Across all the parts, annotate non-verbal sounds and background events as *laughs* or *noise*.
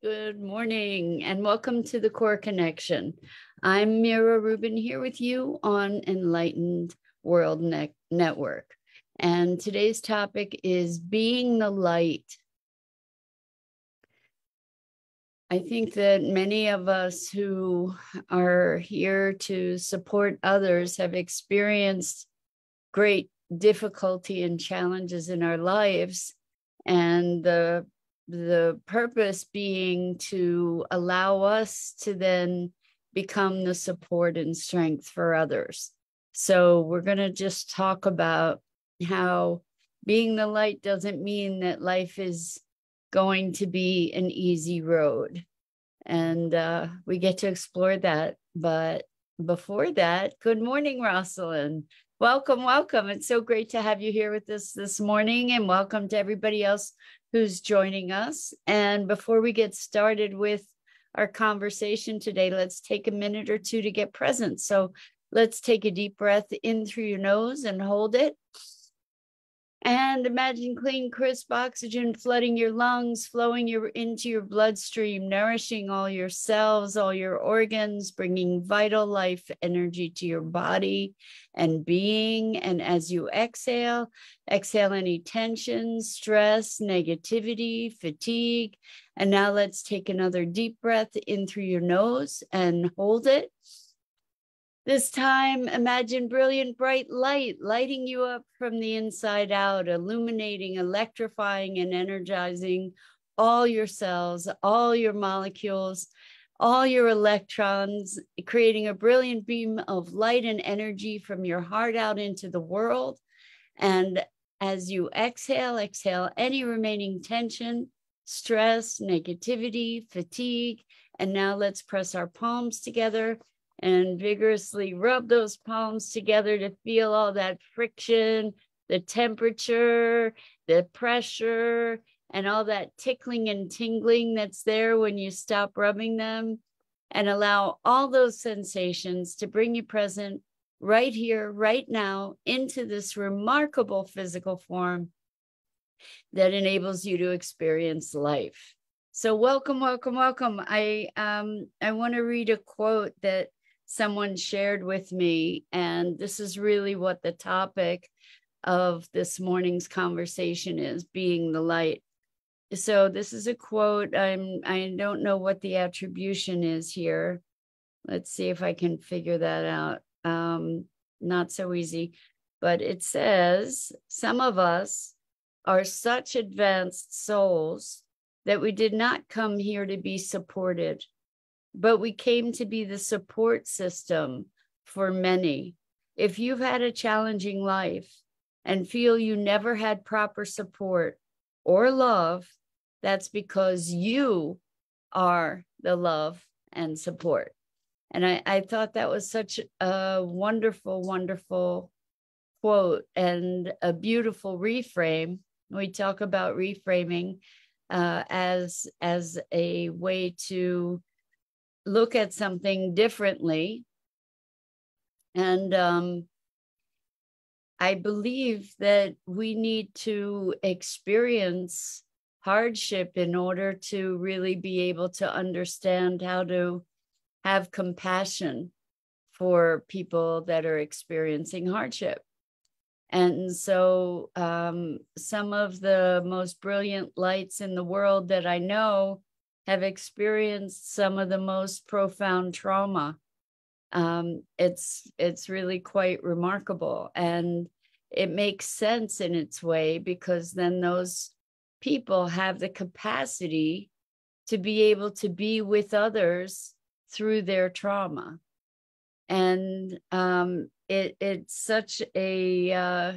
Good morning and welcome to the Core Connection. I'm Mira Rubin here with you on Enlightened World ne- Network. And today's topic is being the light. I think that many of us who are here to support others have experienced great difficulty and challenges in our lives. And the the purpose being to allow us to then become the support and strength for others. So, we're going to just talk about how being the light doesn't mean that life is going to be an easy road. And uh, we get to explore that. But before that, good morning, Rosalind. Welcome, welcome. It's so great to have you here with us this morning, and welcome to everybody else who's joining us. And before we get started with our conversation today, let's take a minute or two to get present. So let's take a deep breath in through your nose and hold it. And imagine clean, crisp oxygen flooding your lungs, flowing your, into your bloodstream, nourishing all your cells, all your organs, bringing vital life energy to your body and being. And as you exhale, exhale any tension, stress, negativity, fatigue. And now let's take another deep breath in through your nose and hold it. This time, imagine brilliant bright light lighting you up from the inside out, illuminating, electrifying, and energizing all your cells, all your molecules, all your electrons, creating a brilliant beam of light and energy from your heart out into the world. And as you exhale, exhale any remaining tension, stress, negativity, fatigue. And now let's press our palms together and vigorously rub those palms together to feel all that friction, the temperature, the pressure, and all that tickling and tingling that's there when you stop rubbing them. And allow all those sensations to bring you present right here, right now, into this remarkable physical form that enables you to experience life. So welcome, welcome, welcome. I um I want to read a quote that someone shared with me. And this is really what the topic of this morning's conversation is being the light. So this is a quote. I'm I don't know what the attribution is here. Let's see if I can figure that out. Um, not so easy, but it says some of us are such advanced souls that we did not come here to be supported but we came to be the support system for many. If you've had a challenging life and feel you never had proper support or love, that's because you are the love and support. And I, I thought that was such a wonderful, wonderful quote and a beautiful reframe. We talk about reframing uh, as as a way to look at something differently. And um, I believe that we need to experience hardship in order to really be able to understand how to have compassion for people that are experiencing hardship. And so, um, some of the most brilliant lights in the world that I know have experienced some of the most profound trauma. Um, it's it's really quite remarkable, and it makes sense in its way because then those people have the capacity to be able to be with others through their trauma, and um, it it's such a uh,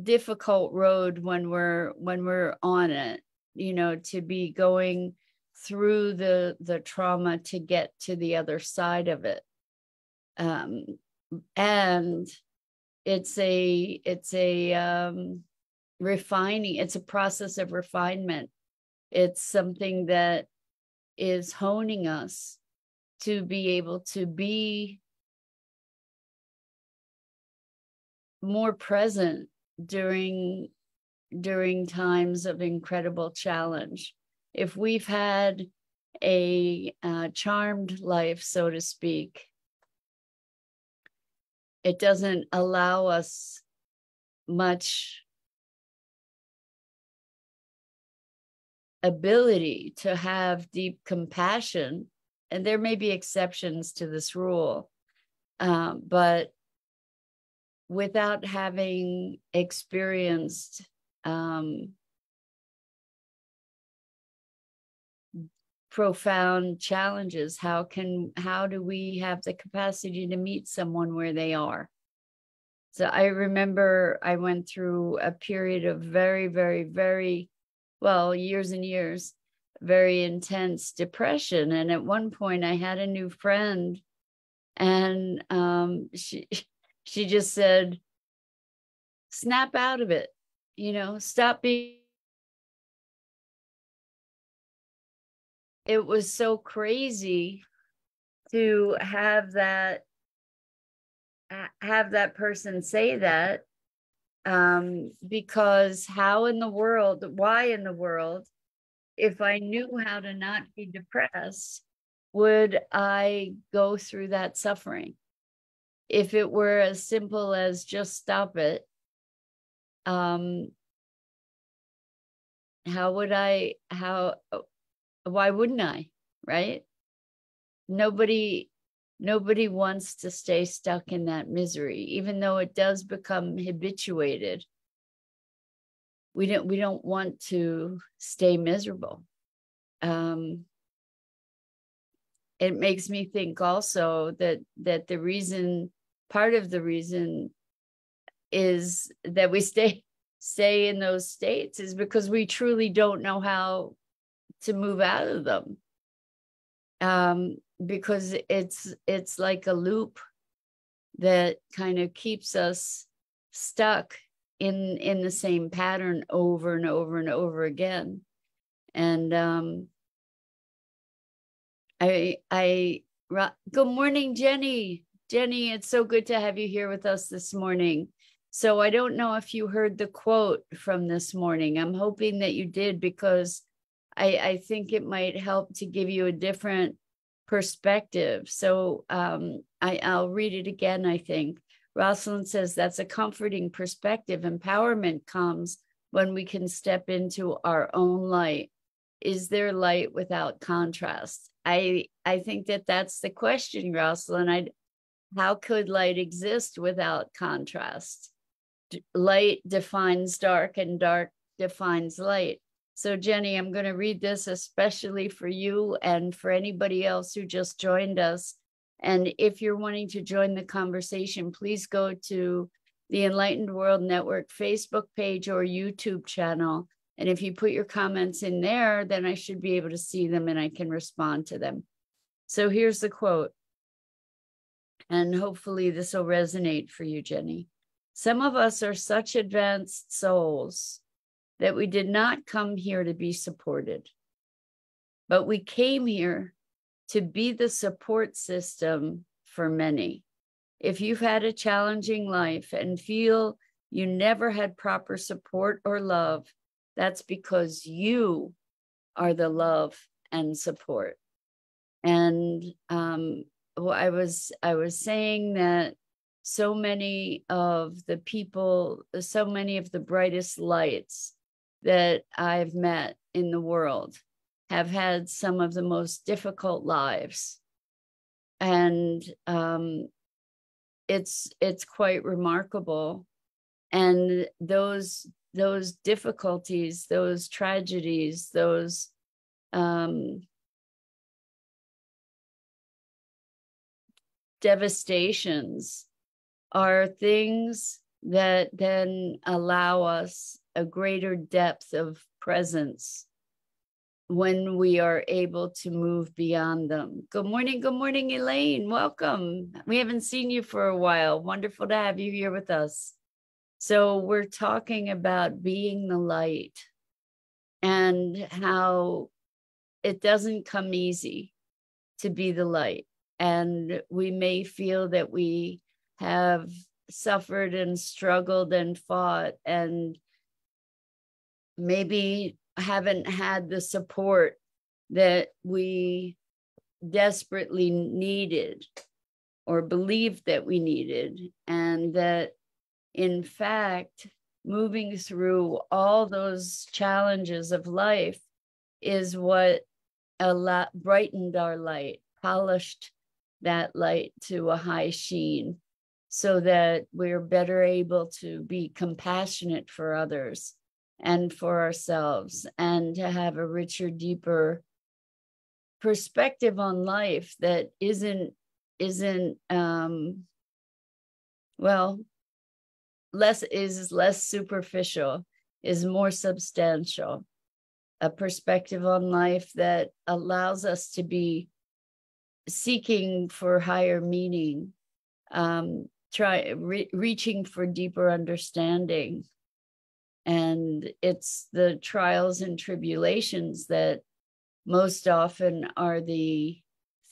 difficult road when we're when we're on it you know to be going through the the trauma to get to the other side of it. Um and it's a it's a um refining it's a process of refinement. It's something that is honing us to be able to be more present during during times of incredible challenge. If we've had a uh, charmed life, so to speak, it doesn't allow us much ability to have deep compassion. And there may be exceptions to this rule, um, but without having experienced um, profound challenges. How can how do we have the capacity to meet someone where they are? So i remember i went through a period of very very very well years and years very intense depression. And at one point i had a new friend and um, she *laughs* she just said snap out of it you know stop being it was so crazy to have that have that person say that um, because how in the world why in the world if i knew how to not be depressed would i go through that suffering? If it were as simple as just stop it um how would i how why wouldn't I? Right? Nobody nobody wants to stay stuck in that misery even though it does become habituated we don't we don't want to stay miserable um, it makes me think also that that the reason part of the reason is that we stay *laughs* stay in those states is because we truly don't know how to move out of them. Um, because it's it's like a loop that kind of keeps us stuck in in the same pattern over and over and over again. And um i i good morning jenny. Jenny it's so good to have you here with us this morning so i don't know if you heard the quote from this morning i'm hoping that you did because I, I think it might help to give you a different perspective. So um, I, I'll read it again, I think. Rosalind says that's a comforting perspective. Empowerment comes when we can step into our own light. Is there light without contrast? I I think that that's the question, Rosalind. I, how could light exist without contrast? Light defines dark, and dark defines light. So, Jenny, I'm going to read this especially for you and for anybody else who just joined us. And if you're wanting to join the conversation, please go to the Enlightened World Network Facebook page or YouTube channel. And if you put your comments in there, then I should be able to see them and I can respond to them. So here's the quote. And hopefully this will resonate for you, Jenny. Some of us are such advanced souls that we did not come here to be supported, but we came here to be the support system for many. If you've had a challenging life and feel you never had proper support or love, that's because you are the love and support. And um, I was I was saying that so many of the people, so many of the brightest lights that I've met in the world have had some of the most difficult lives. And um, it's it's quite remarkable. And those those difficulties, those tragedies, those um, devastations are things that then allow us a greater depth of presence when we are able to move beyond them. Good morning. Good morning, Elaine. Welcome. We haven't seen you for a while. Wonderful to have you here with us. So, we're talking about being the light and how it doesn't come easy to be the light. And we may feel that we have suffered and struggled and fought and maybe haven't had the support that we desperately needed or believed that we needed, and that in fact, moving through all those challenges of life is what brightened our light, polished that light to a high sheen so that we're better able to be compassionate for others and for ourselves and to have a richer deeper perspective on life that isn't isn't um well less is less superficial is more substantial. A perspective on life that allows us to be seeking for higher meaning um, try re- reaching for deeper understanding. And it's the trials and tribulations that most often are the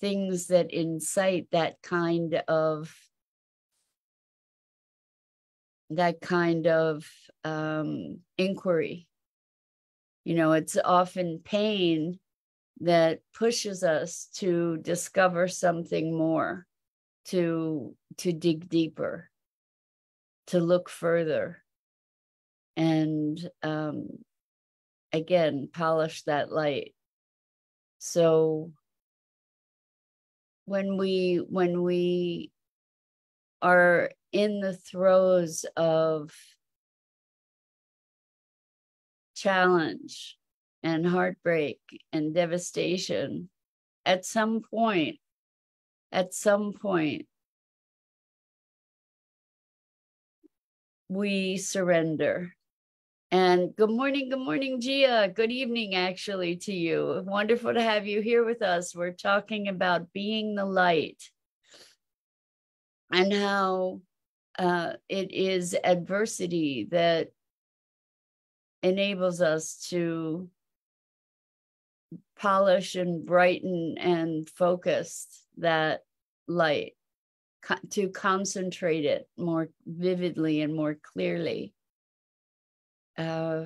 things that incite that kind of that kind of um, inquiry. You know it's often pain that pushes us to discover something more to to dig deeper to look further and um, again polish that light. So when we when we are in the throes of challenge and heartbreak and devastation at some point at some point we surrender and good morning, good morning, Gia. Good evening, actually, to you. Wonderful to have you here with us. We're talking about being the light and how uh, it is adversity that enables us to polish and brighten and focus that light, to concentrate it more vividly and more clearly uh,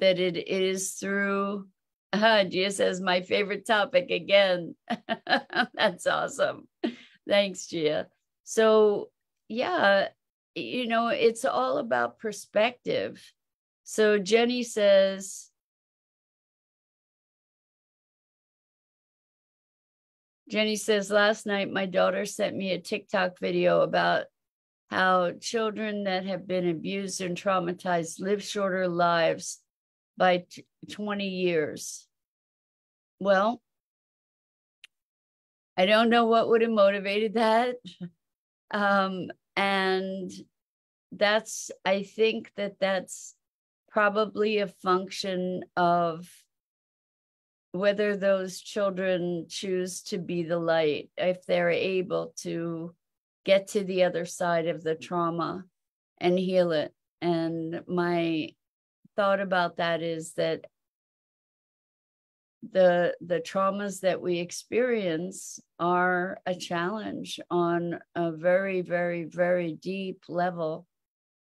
that it, it is through uh, Gia says my favorite topic again. *laughs* That's awesome. Thanks, Gia. So yeah, you know, it's all about perspective. So Jenny says, Jenny says, last night my daughter sent me a TikTok video about how children that have been abused and traumatized live shorter lives by 20 years. Well, I don't know what would have motivated that. Um, and that's, I think that that's probably a function of whether those children choose to be the light, if they're able to get to the other side of the mm. trauma and heal it. And my thought about that is that the the traumas that we experience are a challenge on a very very very deep level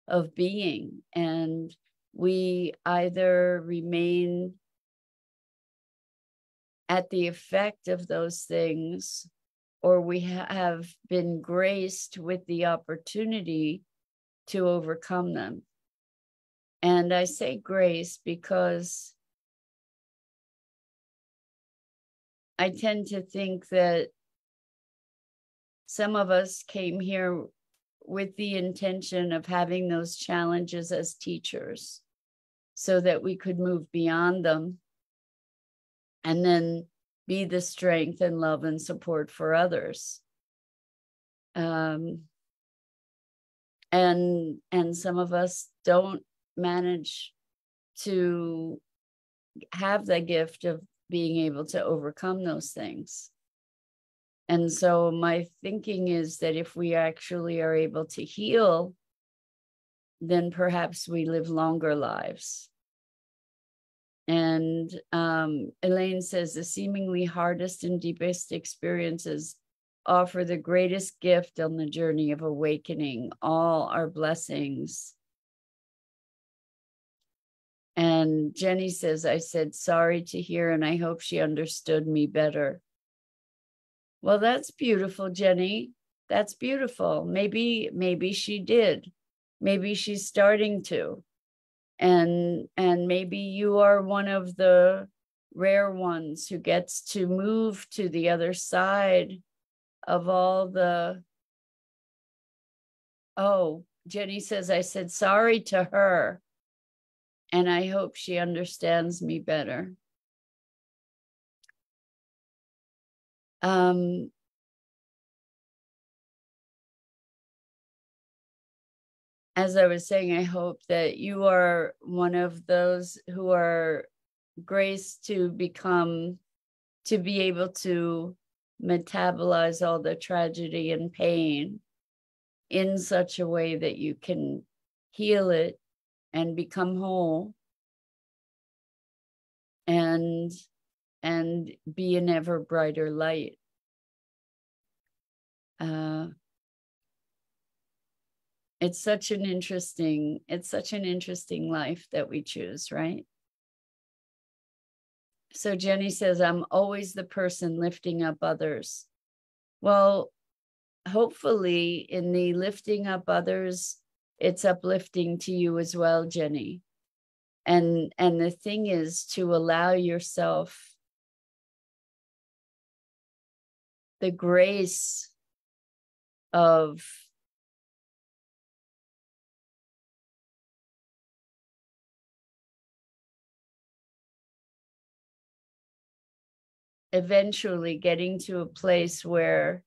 of being and we either remain at the effect of those things or we ha- have been graced with the opportunity to overcome them. And I say grace because I tend to think that some of us came here with the intention of having those challenges as teachers so that we could move beyond them and then be the strength and love and support for others. Um, and and some of us don't manage to have the gift of being able to overcome those things. And so my thinking is that if we actually are able to heal then perhaps we live longer lives and um, Elaine says the seemingly hardest and deepest experiences offer the greatest gift on the journey of awakening. All our blessings And Jenny says, I said sorry to hear, and I hope she understood me better. Well, that's beautiful, Jenny. That's beautiful. Maybe, maybe she did. Maybe she's starting to. And and maybe you are one of the rare ones who gets to move to the other side of all the oh jenny says i said sorry to her and i hope she understands me better. Um as i was saying i hope that you are one of those who are graced to become to be able to metabolize all the tragedy and pain in such a way that you can heal it and become whole and and be an ever brighter light. Uh, it's such an interesting it's such an interesting life that we choose right so Jenny says, I'm always the person lifting up others. Well, hopefully, in the lifting up others, it's uplifting to you as well, Jenny. And and the thing is to allow yourself the grace of eventually getting to a place where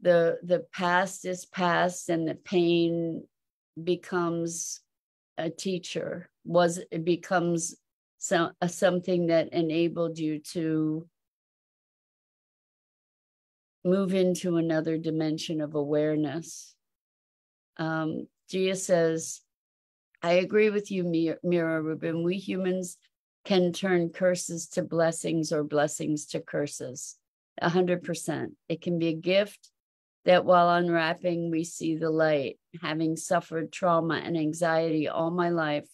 the the past is past and the pain becomes a teacher was it becomes some something that enabled you to move into another dimension of awareness um, Gia says, I agree with you, Mira Rubin. We humans can turn curses to blessings or blessings to curses. A hundred percent. It can be a gift that while unwrapping, we see the light. Having suffered trauma and anxiety all my life,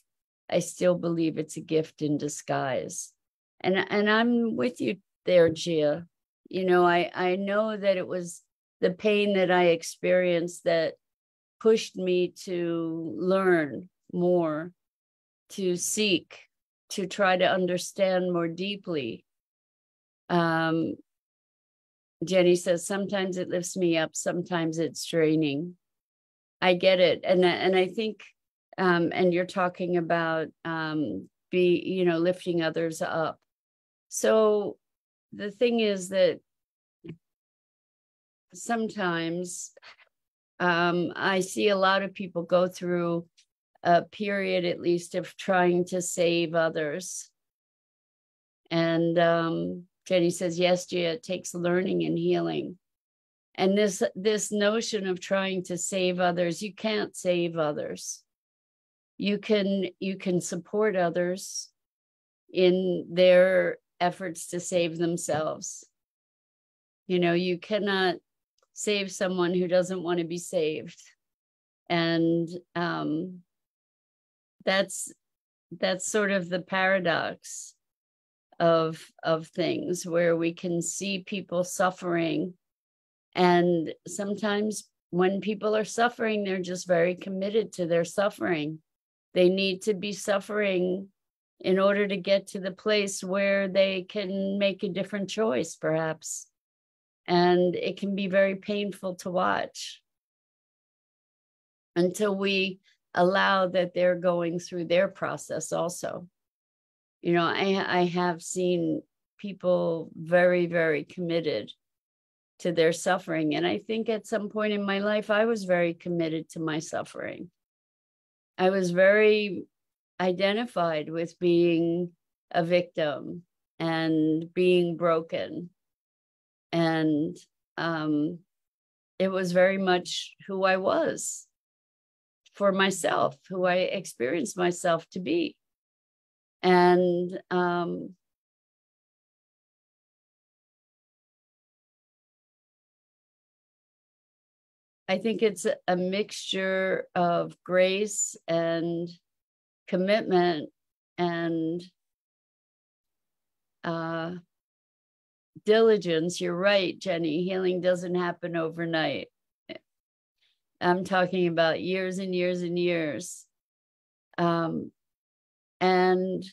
I still believe it's a gift in disguise. And, and I'm with you there, Gia. You know, I, I know that it was the pain that I experienced that pushed me to learn more, to seek to try to understand more deeply. Um, Jenny says, sometimes it lifts me up, sometimes it's draining. I get it. And, and I think, um, and you're talking about um, be, you know, lifting others up. So the thing is that sometimes um, I see a lot of people go through a period at least of trying to save others. And um, Jenny says, yes, Gia, it takes learning and healing. And this this notion of trying to save others, you can't save others. You can you can support others in their efforts to save themselves. You know, you cannot save someone who doesn't want to be saved. And um, that's that's sort of the paradox of of things where we can see people suffering. And sometimes when people are suffering they're just very committed to their suffering. They need to be suffering in order to get to the place where they can make a different choice perhaps. And it can be very painful to watch. Until we allow that they're going through their process also. You know, I, I have seen people very, very committed to their suffering. And I think at some point in my life, I was very committed to my suffering. I was very identified with being a victim and being broken. And um, it was very much who I was for myself, who I experienced myself to be. And um, I think it's a mixture of grace and commitment and uh, diligence. You're right, Jenny. Healing doesn't happen overnight. I'm talking about years and years and years. Um, and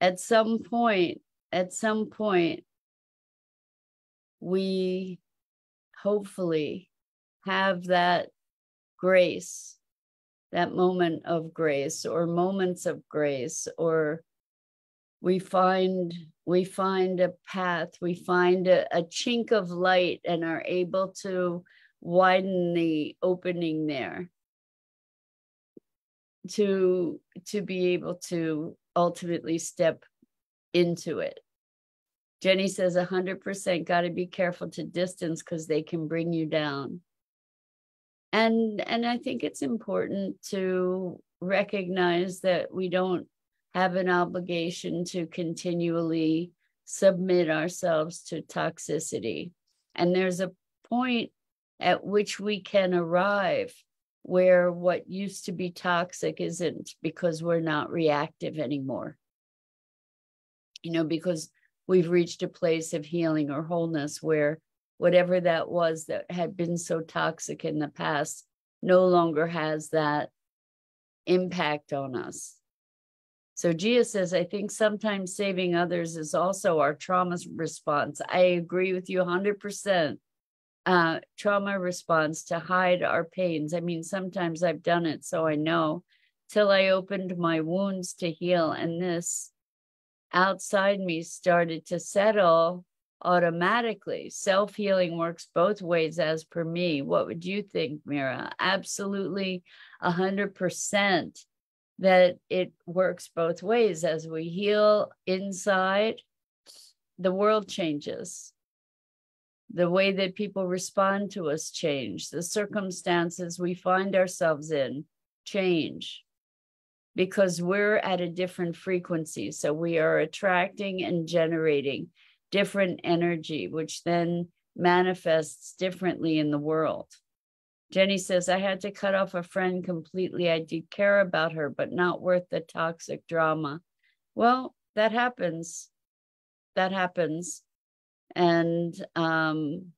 at some point, at some point, we hopefully have that grace, that moment of grace, or moments of grace, or we find we find a path we find a, a, chink of light and are able to widen the opening there. To to be able to ultimately step into it. Jenny says 100% got to be careful to distance because they can bring you down. And and i think it's important to recognize that we don't have an obligation to continually submit ourselves to toxicity. And there's a point at which we can arrive where what used to be toxic isn't because we're not reactive anymore. You know, because we've reached a place of healing or wholeness where whatever that was that had been so toxic in the past no longer has that impact on us. So Gia says, I think sometimes saving others is also our trauma response. I agree with you 100%. Uh, trauma response to hide our pains. I mean, sometimes I've done it, so I know, till I opened my wounds to heal. And this outside me started to settle automatically. Self healing works both ways, as per me. What would you think, Mira? Absolutely, 100% that it works both ways. As we heal inside, the world changes. The way that people respond to us change. The circumstances we find ourselves in change because we're at a different frequency. So we are attracting and generating different energy, which then manifests differently in the world. Jenny says, I had to cut off a friend completely. I did care about her, but not worth the toxic drama. Well, that happens. That happens. And um,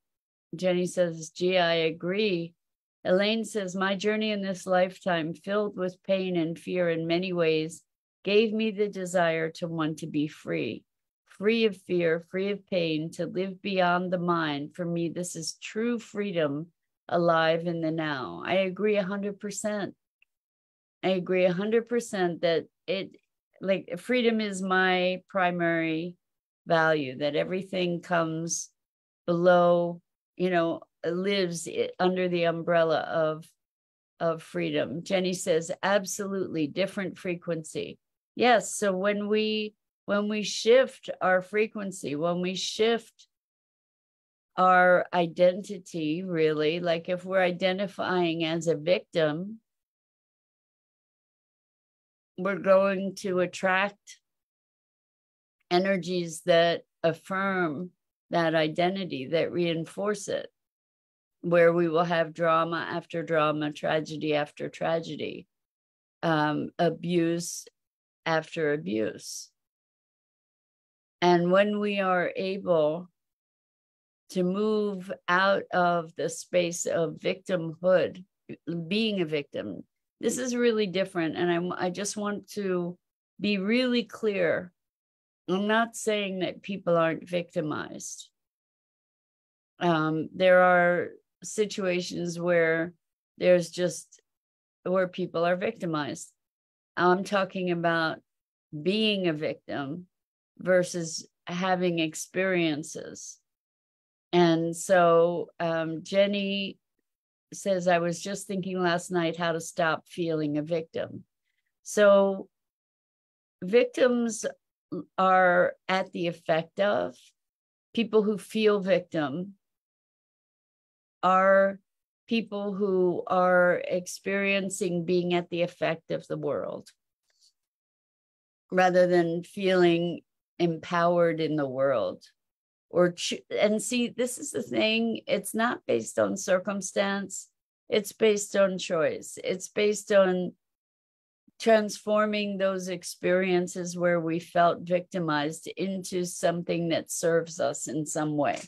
Jenny says, gee, I agree. Elaine says, My journey in this lifetime, filled with pain and fear in many ways, gave me the desire to want to be free, free of fear, free of pain, to live beyond the mind. For me, this is true freedom alive in the now. I agree 100%. I agree 100% that it, like, freedom is my primary value, that everything comes below, you know, lives under the umbrella of of freedom. Jenny says absolutely different frequency. Yes, so when we when we shift our frequency, when we shift our identity, really. Like if we're identifying as a victim, we're going to attract energies that affirm that identity, that reinforce it, where we will have drama after drama, tragedy after tragedy, um, abuse after abuse. And when we are able to move out of the space of victimhood, being a victim. This is really different. And I, I just want to be really clear. I'm not saying that people aren't victimized. Um, there are situations where there's just where people are victimized. I'm talking about being a victim versus having experiences and so um, Jenny says, I was just thinking last night how to stop feeling a victim. So victims are at the effect of people who feel victim are people who are experiencing being at the effect of the world rather than feeling empowered in the world or and see this is the thing it's not based on circumstance it's based on choice. It's based on transforming those experiences where we felt victimized into something that serves us in some way,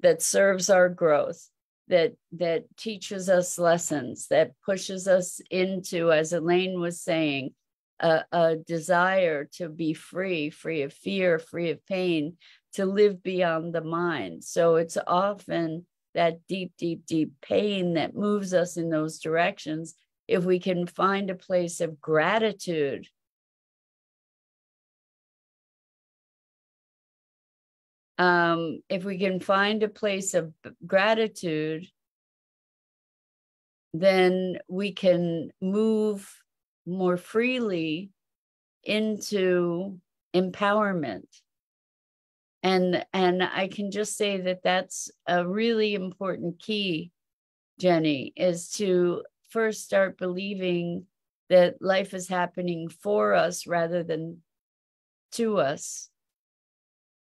that serves our growth, that that teaches us lessons, that pushes us into, as Elaine was saying, a, a desire to be free, free of fear, free of pain, to live beyond the mind. So it's often that deep, deep, deep pain that moves us in those directions if we can find a place of gratitude um, if we can find a place of gratitude, then we can move more freely into empowerment. And, and I can just say that that's a really important key, Jenny, is to first start believing that life is happening for us rather than to us.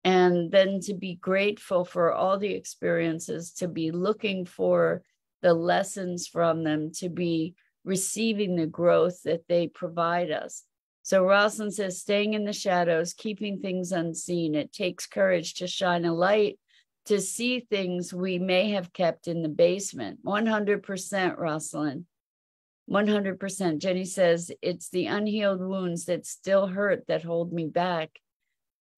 And then to be grateful for all the experiences, to be looking for the lessons from them, to be receiving the growth that they provide us. So Rosalind says, staying in the shadows, keeping things unseen. It takes courage to shine a light to see things we may have kept in the basement. 100%, Rosalind. 100%. Jenny says, it's the unhealed wounds that still hurt that hold me back.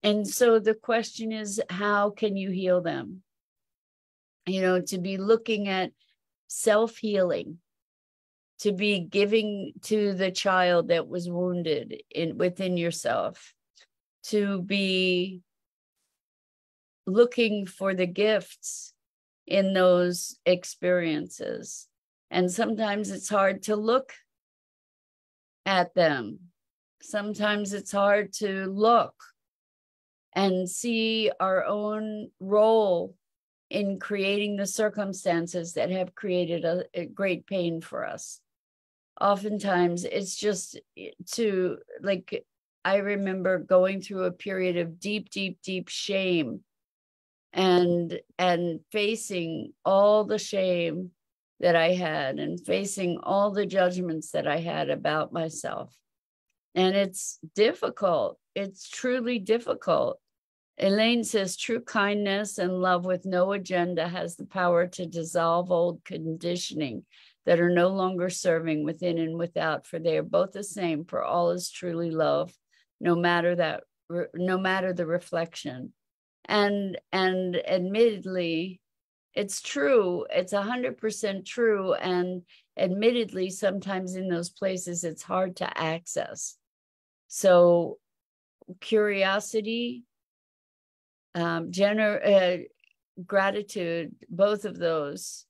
And so the question is, how can you heal them? You know, to be looking at self healing, to be giving to the child that was wounded in within yourself, to be looking for the gifts in those experiences and sometimes it's hard to look at them. Sometimes it's hard to look and see our own role in creating the circumstances that have created a, a, great pain for us. Oftentimes, it's just eh, to like, I remember going through a period of deep, deep, deep shame and and facing all the shame that I had and facing all the judgments that I had about myself. And it's difficult. It's truly difficult. Elaine says true kindness and love with no agenda has the power to dissolve old conditioning that are no longer serving within and without, for they are both the same, for all is truly love, no matter that no matter the reflection. And and admittedly, it's true. It's a hundred percent true. And admittedly, sometimes in those places, it's hard to access. So curiosity, um, gener- uh, gratitude, both of those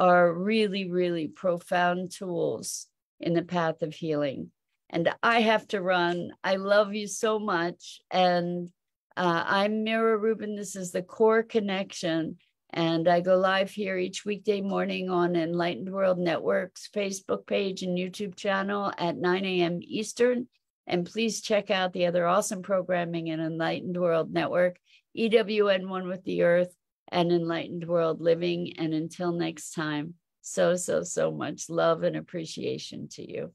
are really, really profound tools in the path of healing. And I have to run. I love you so much. And uh, I'm Mira Rubin. This is the core connection. And I go live here each weekday morning on Enlightened World Network's Facebook page and YouTube channel at 9 a.m. Eastern. And please check out the other awesome programming in Enlightened World Network, EWN One with the Earth, and Enlightened World Living. And until next time, so, so, so much love and appreciation to you.